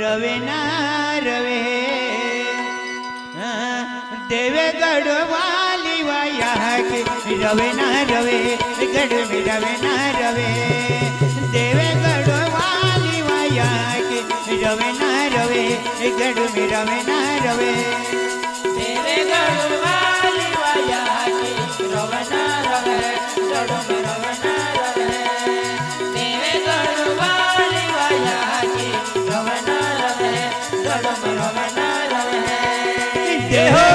रवे ना रवे। देवे गढ़ वाली वाया के रवे ना रवे, गढ़ में रवे ना रवे। देवे गढ़ वाली वाया के रवे ना रवे, गढ़ में रवे ना रवे। देवे गढ़ hey ho!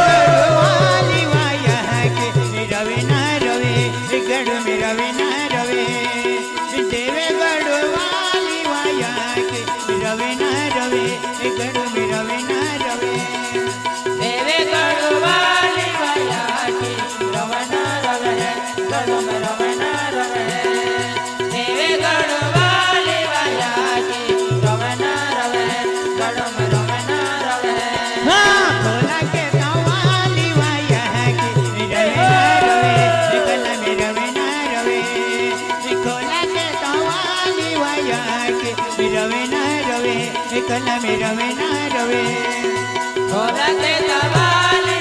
निकोला के तवानी वाया के रवे ना रवे निकोला में रवे ना रवे खोला के तवानी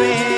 આવે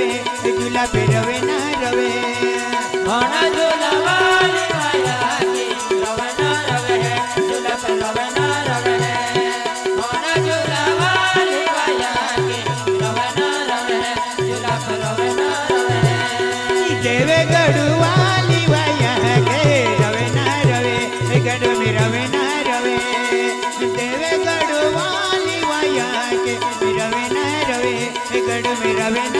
રવે ગુલાબે રવે ના રવે ઘણા ઝુલાવાલી માયા રવે ના રવે ઝુલાબ રવે ના રવે ઘણા ઝુલાવાલી માયા રવે ના રવે ઝુલાબ રવે ના રવે દેવે ગડવાલી વાયા કે રવે ના રવે ગડો મે રવે ના રવે દેવે ગડવાલી વાયા કે રવે ના રવે ગડો મે રવે ના